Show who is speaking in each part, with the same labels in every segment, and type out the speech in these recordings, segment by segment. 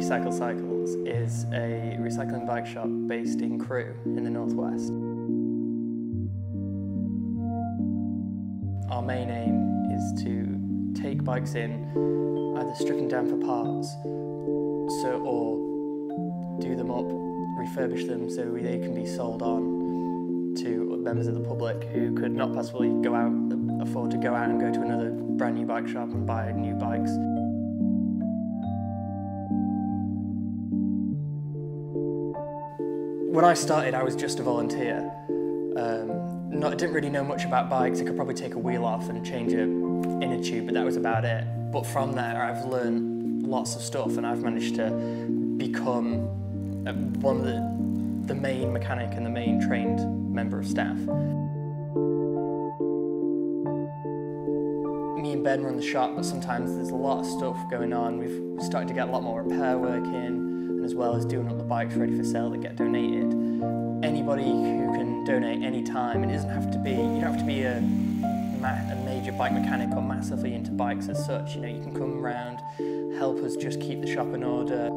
Speaker 1: Recycle Cycles is a recycling bike shop based in Crewe in the northwest. Our main aim is to take bikes in, either strip them down for parts, so or do them up, refurbish them so they can be sold on to members of the public who could not possibly go out, afford to go out and go to another brand new bike shop and buy new bikes. When I started, I was just a volunteer. Um, not, I didn't really know much about bikes. I could probably take a wheel off and change a inner tube, but that was about it. But from there, I've learned lots of stuff, and I've managed to become uh, one of the, the main mechanic and the main trained member of staff. Me and Ben run the shop, but sometimes there's a lot of stuff going on. We've started to get a lot more repair work in as well as doing up the bikes ready for sale that get donated. Anybody who can donate any time, it doesn't have to be, you don't have to be a, a major bike mechanic or massively into bikes as such. You know, you can come around, help us just keep the shop in order.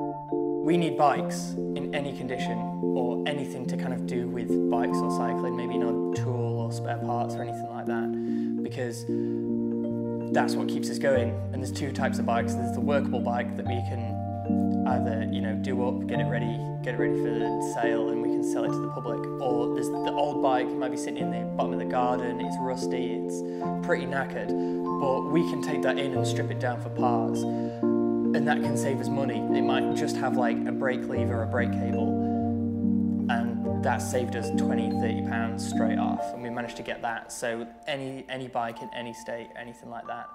Speaker 1: We need bikes in any condition or anything to kind of do with bikes or cycling, maybe not tool or spare parts or anything like that, because that's what keeps us going. And there's two types of bikes. There's the workable bike that we can either you know do up, get it ready, get it ready for the sale, and we can sell it to the public. Or there's the old bike might be sitting in the bottom of the garden, it's rusty, it's pretty knackered, but we can take that in and strip it down for parts, and that can save us money. It might just have like a brake lever, a brake cable, and that saved us 20, 30 pounds straight off, and we managed to get that. So any any bike in any state, anything like that,